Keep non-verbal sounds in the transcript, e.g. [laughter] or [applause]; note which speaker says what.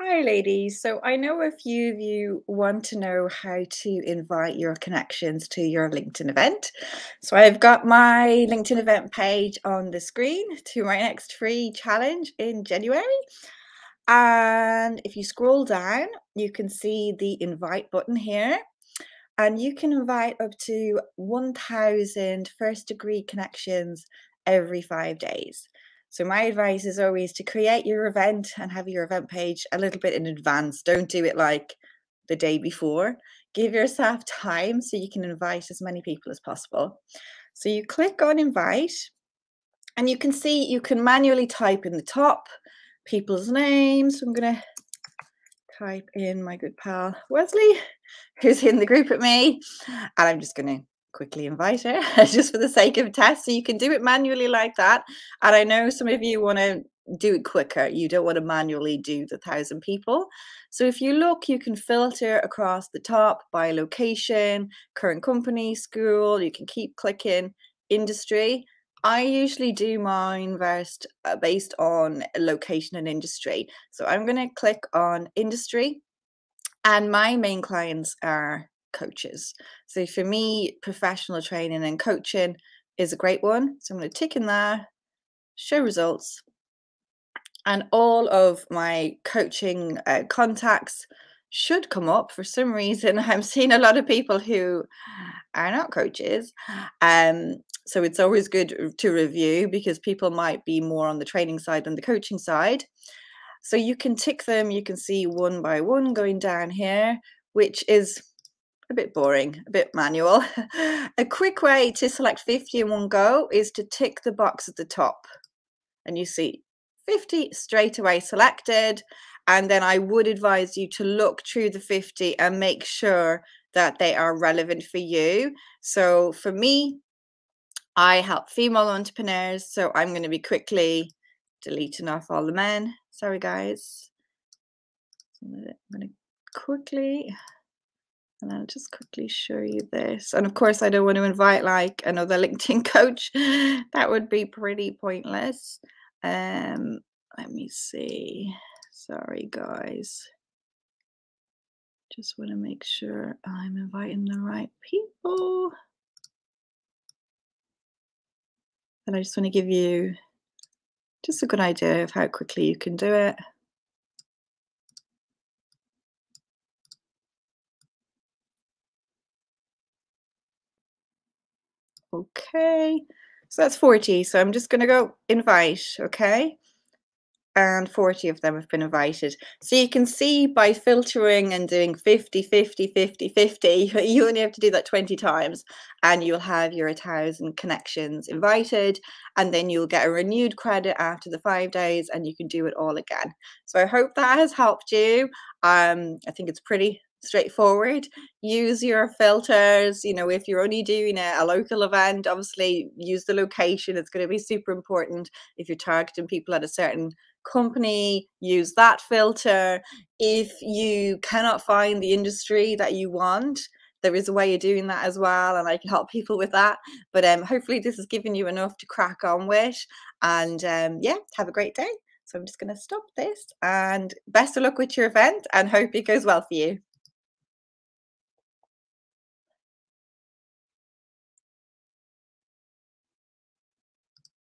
Speaker 1: Hi, ladies. So I know a few of you want to know how to invite your connections to your LinkedIn event. So I've got my LinkedIn event page on the screen to my next free challenge in January. And if you scroll down, you can see the invite button here. And you can invite up to 1,000 first degree connections every five days. So my advice is always to create your event and have your event page a little bit in advance. Don't do it like the day before. Give yourself time so you can invite as many people as possible. So you click on invite and you can see you can manually type in the top people's names. I'm going to type in my good pal Wesley, [laughs] who's in the group with me. And I'm just going to quickly invite her [laughs] just for the sake of test. So you can do it manually like that. And I know some of you want to do it quicker. You don't want to manually do the thousand people. So if you look, you can filter across the top by location, current company, school. You can keep clicking industry. I usually do mine first uh, based on location and industry. So I'm going to click on industry. And my main clients are coaches. So for me, professional training and coaching is a great one. So I'm going to tick in there, show results, and all of my coaching uh, contacts should come up for some [laughs] reason i'm seeing a lot of people who are not coaches um so it's always good to review because people might be more on the training side than the coaching side so you can tick them you can see one by one going down here which is a bit boring, a bit manual. [laughs] a quick way to select 50 in one go is to tick the box at the top. And you see 50 straight away selected. And then I would advise you to look through the 50 and make sure that they are relevant for you. So for me, I help female entrepreneurs. So I'm going to be quickly deleting off all the men. Sorry, guys. I'm going to quickly and I'll just quickly show you this. And of course, I don't want to invite like another [laughs] LinkedIn coach. that would be pretty pointless. Um, let me see. Sorry, guys. Just want to make sure I'm inviting the right people. And I just want to give you just a good idea of how quickly you can do it. Okay, so that's 40. So I'm just going to go invite, okay? And 40 of them have been invited. So you can see by filtering and doing 50, 50, 50, 50, [laughs] you only have to do that 20 times and you'll have your 1,000 connections invited. And then you'll get a renewed credit after the five days and you can do it all again. So I hope that has helped you. Um, I think it's pretty straightforward. Use your filters you know if you're only doing a, a, local event obviously use the location it's going to be super important. If you're targeting people at a certain company use that filter. If you cannot find the industry that you want there is a way of doing that as well and i can help people with that. But um hopefully this has given you enough to crack on with and um yeah have a great day. So i'm just going to stop this and best of luck with your event and hope it goes well for you